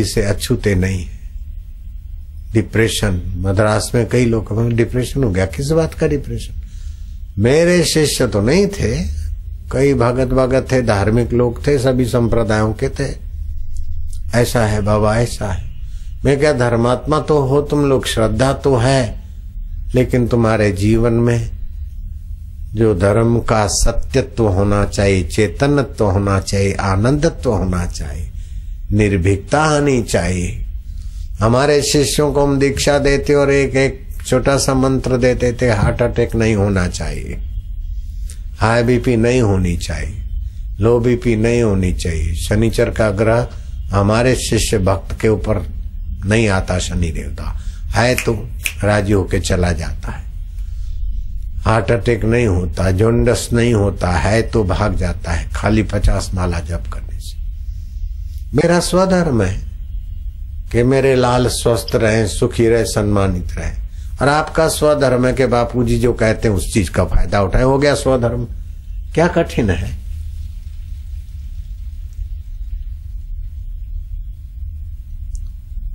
इसे अछूते नहीं। है डिप्रेशन मद्रास में कई लोग डिप्रेशन हो गया। किस बात का डिप्रेशन मेरे शिष्य तो नहीं थे। कई भगत भगत थे, धार्मिक लोग थे, सभी संप्रदायों के थे। ऐसा है बाबा, ऐसा है। मैं क्या धर्मात्मा तो हो, तुम लोग श्रद्धा तो है, लेकिन तुम्हारे जीवन में जो धर्म का सत्यत्व होना चाहिए, चेतनत्व होना चाहिए, आनंदत्व होना चाहिए निर्भीकता आनी चाहिए। हमारे शिष्यों को हम दीक्षा देते और एक एक छोटा सा मंत्र देते थे हार्ट अटैक नहीं होना चाहिए। हाई बीपी नहीं होनी चाहिए। लो बीपी नहीं होनी चाहिए। शनिचर का ग्रह हमारे शिष्य भक्त के ऊपर नहीं आता शनि देवता। है तो राज़ी होके चला जाता है। हार्ट अटैक नहीं होता जोंडस नहीं होता है तो भाग जाता है। खाली पचास माला जप करने। से मेरा स्वधर्म है कि मेरे लाल स्वस्थ रहे, सुखी रहे, सम्मानित रहे। और आपका स्वधर्म है कि बापू जी जो कहते हैं उस चीज़ का फ़ायदा उठाए। हो गया स्वधर्म। क्या कठिन है?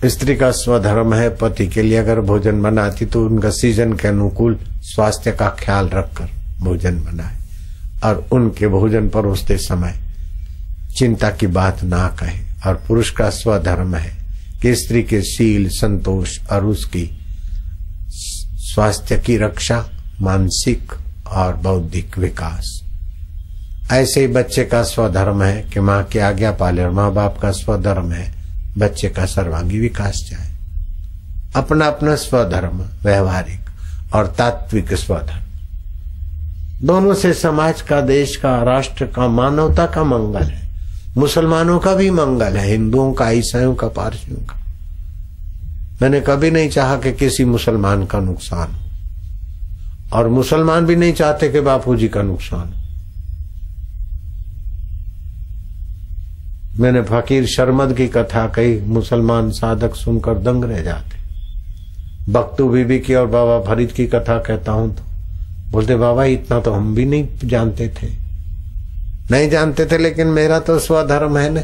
स्त्री का स्वधर्म है पति के लिए अगर भोजन बनाती तो उनका सीज़न के अनुकूल स्वास्थ्य का ख्याल रखकर भोजन बनाए। और उनके भोजन परोसते समय चिंता की बात ना कहे। और पुरुष का स्वधर्म है। कि स्त्री के शील, संतोष और उसकी स्वास्थ्य की रक्षा, मानसिक और बौद्धिक विकास। ऐसे ही बच्चे का स्वधर्म है कि माँ की आज्ञा पाले और माँ बाप का स्वधर्म है। बच्चे का सर्वांगी विकास चाहे अपना अपना स्वधर्म, व्यवहारिक और तात्विक स्वधर्म। दोनों से समाज का, देश का, राष्ट्र का, मानवता का मंगल है। मुसलमानों का भी मंगल है, हिंदुओं का, ईसाइयों का, पारसियों का। मैंने कभी नहीं चाहा कि किसी मुसलमान का नुकसान हो। और मुसलमान भी नहीं चाहते कि बापू जी का नुकसान हो। मैंने फकीर शर्मद की कथा कही, मुसलमान साधक सुनकर दंग रह जाते। बख्तू बीबी की और बाबा फरीद की कथा कहता हूँ तो बोलते, बाबा, इतना तो हम भी नहीं जानते थे। नहीं जानते थे, लेकिन मेरा तो स्वधर्म है न।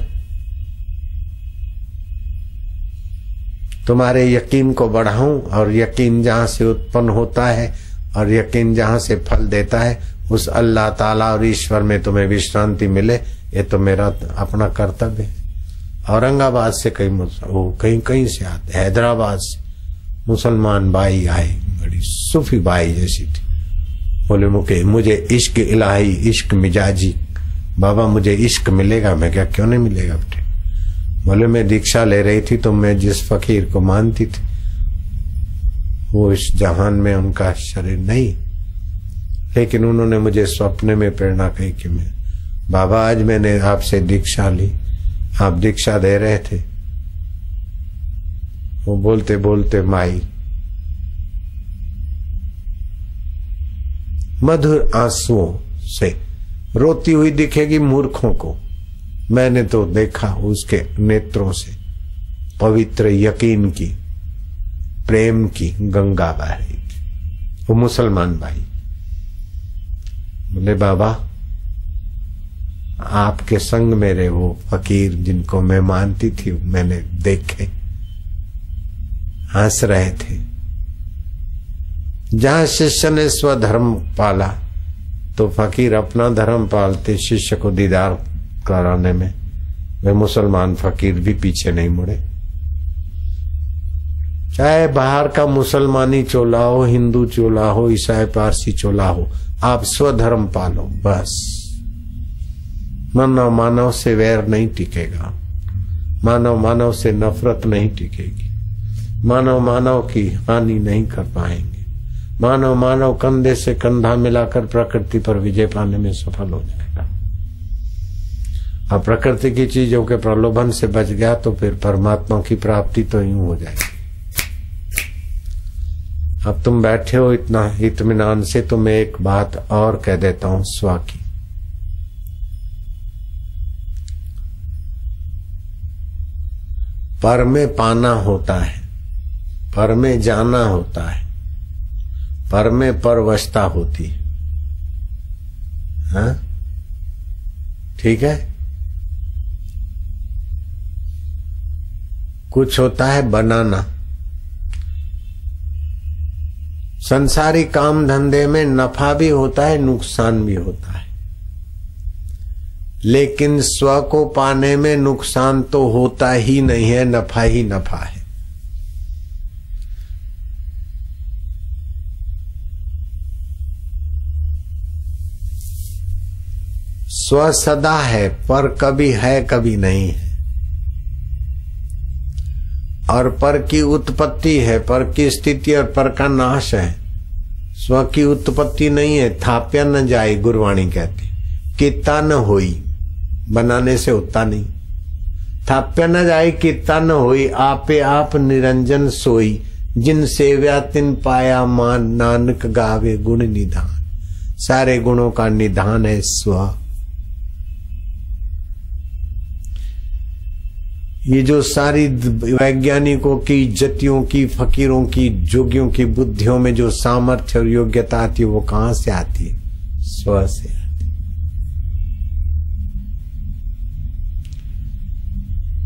तुम्हारे यकीन को बढ़ाऊं और यकीन जहाँ से उत्पन्न होता है और यकीन जहाँ से फल देता है, उस अल्लाह ताला और ईश्वर में तुम्हें विश्रांति मिले, ये तो मेरा अपना कर्तव्य है। औरंगाबाद से कई वो कहीं कहीं से आते, हैदराबाद से। मुसलमान भाई आए, बड़ी सूफी भाई जैसी थी। बोले मुके मुझे इश्क इलाही, इश्क मिजाजी बाबा मुझे इश्क मिलेगा, मैं क्या क्यों नहीं मिलेगा बेटे? बोले, मैं दीक्षा ले रही थी तो मैं जिस फकीर को मानती थी, वो इस जहान में उनका शरीर नहीं। लेकिन उन्होंने मुझे स्वप्न में प्रेरणा कही कि मैं, बाबा, आज मैंने आपसे दीक्षा ली, आप दीक्षा दे रहे थे। वो बोलते बोलते, माई, मधुर आंसुओं से रोती हुई दिखेगी मूर्खों को। मैंने तो देखा उसके नेत्रों से पवित्र यकीन की, प्रेम की गंगा बह रही थी वो मुसलमान भाई। बोले, बाबा, आपके संग मेरे वो फकीर जिनको मैं मानती थी, मैंने देखे, हंस रहे थे। जहाँ शिष्य ने स्वधर्म पाला तो फकीर अपना धर्म पालते शिष्य को दीदार कराने में। वे मुसलमान फकीर भी पीछे नहीं मुड़े। चाहे बाहर का मुसलमानी चोला हो, हिंदू चोला हो, ईसाई, पारसी चोला हो, आप स्वधर्म पालो, बस। मानव मानव से वैर नहीं टिकेगा। मानव मानव से नफरत नहीं टिकेगी। मानव मानव की हानि नहीं कर पाएँगे। मानव मानव कंधे से कंधा मिलाकर प्रकृति पर विजय पाने में सफल हो जाएगा। अब प्रकृति की चीज़ों के प्रलोभन से बच गया तो फिर परमात्मा की प्राप्ति तो यूँ हो जाएगी। अब तुम बैठे हो इतना इतमान से तो मैं एक बात और कह देता हूँ स्वा की पर में पाना होता है, पर में जाना होता है। पर में परवशता होती। है? हाँ? ठीक है? कुछ होता है बनाना। संसारी काम धंधे में नफा भी होता है, नुकसान भी होता है। लेकिन स्व को पाने में नुकसान तो होता ही नहीं है, नफा ही नफा है। स्व सदा है, पर कभी है, कभी नहीं। है और पर की उत्पत्ति है, पर की स्थिति और पर का नाश है। स्व की उत्पत्ति नहीं है, थाप्या न जाए, गुरवाणी कहती। किता न होई, बनाने से होता नहीं। थाप्या न जाए, किता न होई, आपे आप निरंजन सोई। जिन सेव्या, तिन पाया मान, नानक गावे गुण निधान। सारे गुणों का निधान है स्व। ये जो सारी वैज्ञानिकों की जतियों की, फकीरों की, जोगियों की बुद्धियों में जो सामर्थ्य और योग्यता आती है, वो कहाँ से आती है? स्व से आती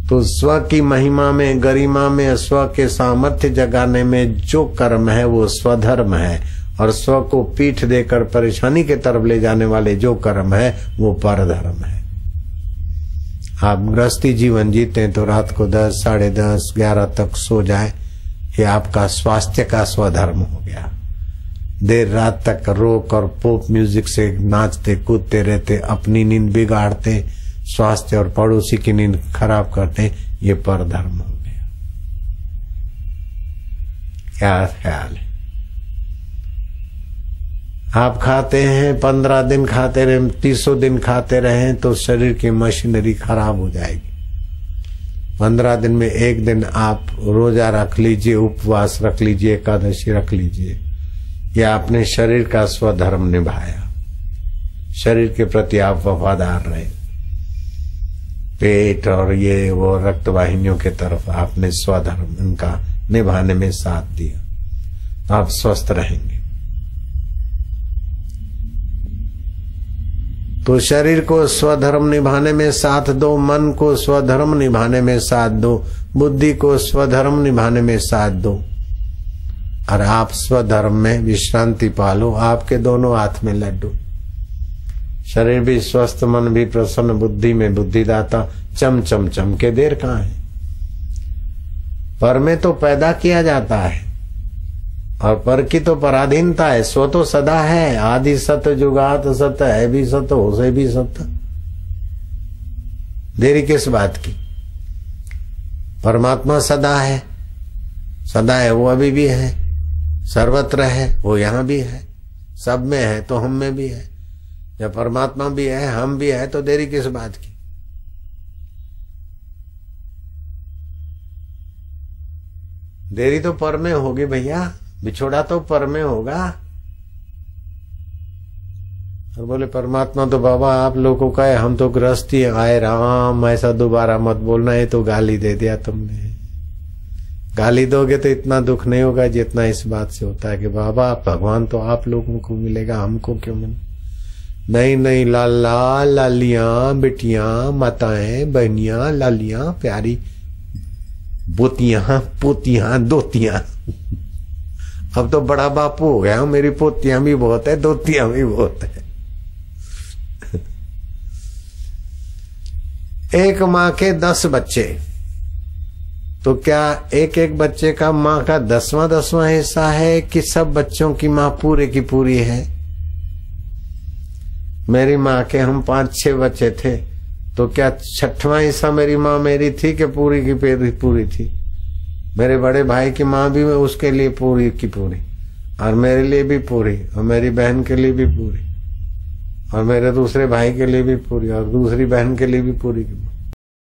तो स्व की महिमा में, गरिमा में, स्व के सामर्थ्य जगाने में जो कर्म है, वो स्वधर्म है। और स्व को पीठ देकर परेशानी के तरफ़ ले जाने वाले जो कर्म है, वो परधर्म है। आप गृहस्थी जीवन जीते हैं तो रात को दस, साढ़े दस, ग्यारह तक सो जाए। ये आपका स्वास्थ्य का स्वधर्म हो गया। देर रात तक रोक और पोप म्यूज़िक से नाचते, कूदते, रहते, अपनी नींद बिगाड़ते, स्वास्थ्य और पड़ोसी की नींद खराब करते, ये पर धर्म हो गया। क्या ख्याल है? आप खाते हैं, पंद्रह दिन खाते रहे, तीसों दिन खाते रहे तो शरीर की मशीनरी खराब हो जाएगी। पंद्रह दिन में एक दिन आप रोजा रख लीजिए, उपवास रख लीजिए, एकादशी रख लीजिए। या आपने शरीर का स्वधर्म निभाया। शरीर के प्रति आप वफादार रहे। पेट और ये वो रक्त वाहिनियों के तरफ़ आपने स्वधर्म इनका निभाने में साथ दिया। आप स्वस्थ रहेंगे। तो शरीर को स्वधर्म निभाने में साथ दो, मन को स्वधर्म निभाने में साथ दो, बुद्धि को स्वधर्म निभाने में साथ दो। और आप स्वधर्म में विश्रांति पालो, आपके दोनों हाथ में लड्डू। शरीर भी स्वस्थ, मन भी प्रसन्न, बुद्धि में बुद्धिदाता, चम चम चम के देर कहा है? पर में तो पैदा किया जाता है। और पर की तो पराधीनता है, स्व तो सदा है, आदि सत्य जुगात सत है, भी सत हो से भी सत्य देरी किस बात की? परमात्मा सदा है सदा है, वो अभी भी है, सर्वत्र है, वो यहाँ भी है, सब में है तो हम में भी है। जब परमात्मा भी है, हम भी है तो देरी किस बात की? देरी तो पर में होगी भैया। बिछोड़ा तो पर में होगा। और बोले, परमात्मा तो बाबा, आप लोगों का है, हम तो ग्रस्ती आए राम, ऐसा दोबारा मत बोलना, ये तो गाली दे दिया तुमने। गाली दोगे तो इतना दुख नहीं होगा जितना इस बात से होता है कि बाबा भगवान तो आप लोगों को मिलेगा, हमको क्यों मिले? नहीं नहीं, लाला, लालिया, बिटिया, माताएँ, बहनिया, लालिया, प्यारी, बोतिया, पोतिया, दोतिया। अब तो बड़ा बापू हो गया मेरी पोतियाँ भी बहुत है, दोतियाँ भी बहुत है। एक माँ के दस बच्चे। तो क्या एक एक बच्चे का माँ का दसवां दसवां हिस्सा है कि सब बच्चों की माँ पूरे की पूरी है? मेरी माँ के हम पाँच छह बच्चे थे तो क्या छठवां हिस्सा मेरी माँ मेरी थी कि पूरी की पूरी थी? मेरे बड़े भाई की माँ भी उसके लिए पूरी की पूरी, और मेरे लिए भी पूरी, और मेरी बहन के लिए भी पूरी, और मेरे दूसरे भाई के लिए भी पूरी, और दूसरी बहन के लिए भी पूरी की